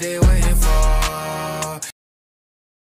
day.